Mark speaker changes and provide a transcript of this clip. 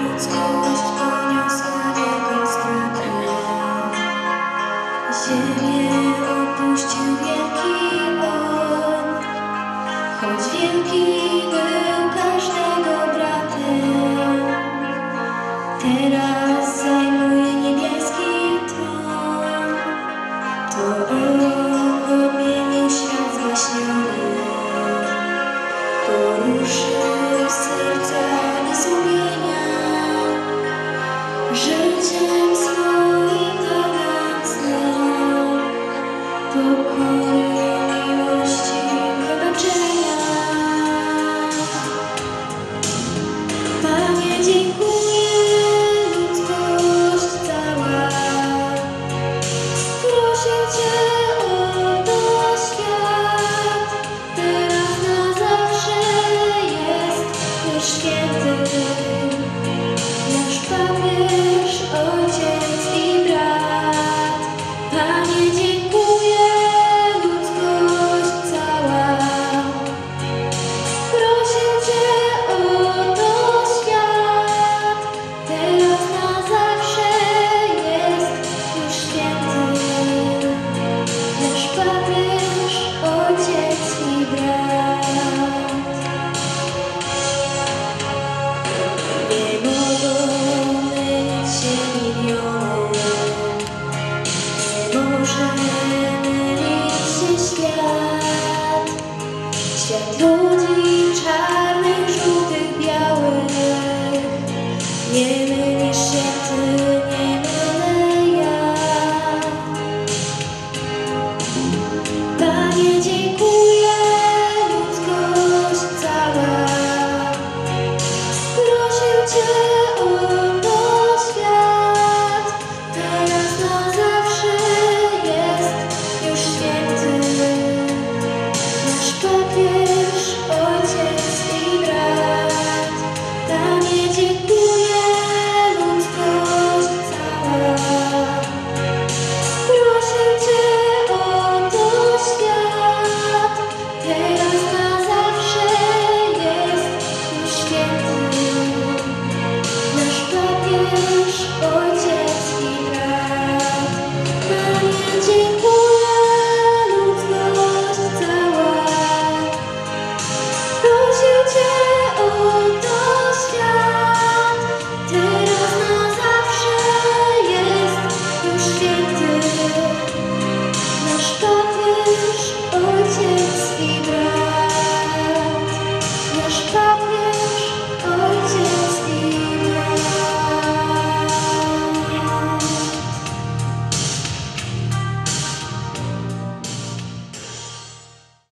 Speaker 1: Ludzkość poniosła jego stratę Ziemię opuścił wielki on Choć wielki był każdego bratem Teraz zajmuje niebieski tron. To on odmienił świat zaśniony Poruszył serca niezłumienie Dziękuję.